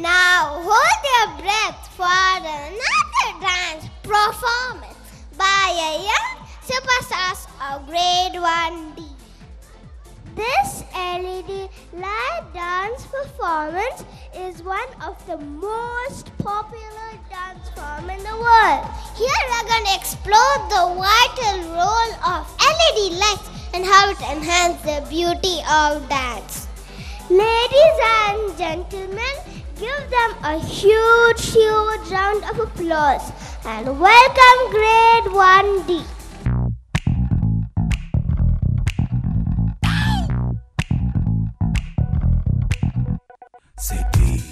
Now hold your breath for another dance performance by a young superstars of grade 1D. This LED light dance performance is one of the most popular dance form in the world. Here we're going to explore the vital role of LED lights and how it enhances the beauty of dance. Ladies and gentlemen, give them a huge, huge round of applause and welcome grade 1D. Say D.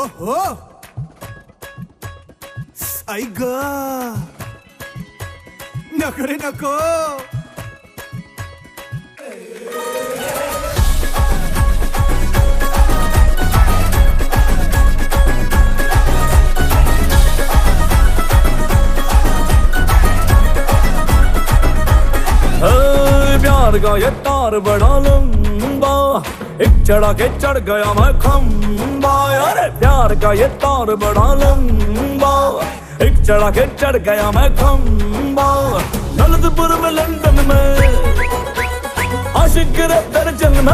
ओहो आई ग नको रे नको ए, प्यार का ये तार बड़ा लंबा एक चढ़ा के चढ़ गया मैं खम्बा अरे प्यार का ये तार बड़ा लंबा। एक चढ़ा के चढ़ गया मैं खम्बा ललितपुर में लंदन में, आशिक दर्जन में।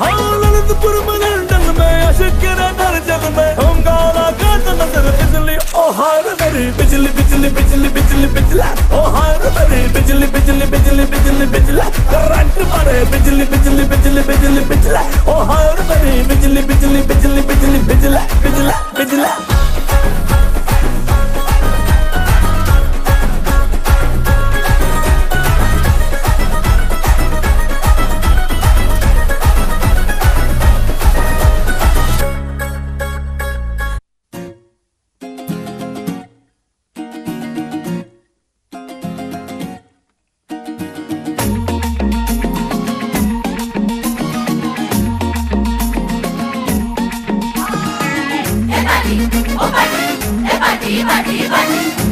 हाँ ललितपुर में लंदन में, आशिक दर्जन में। हम गाना गाता नज़र बिजली, ओ हार मेरी बिजली बिजली बिजली बिजली, बिजला। ओ हार मेरी बिजली बिजली बिजली बिजली, बिजला। करंट मारे बिजली।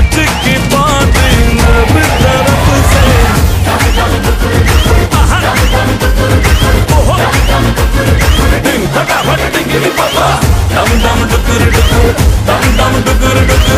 कांच की बाँध नब तरफ़ से। डम डम डुकुर डुकुर डम डम डुकुर डुकुर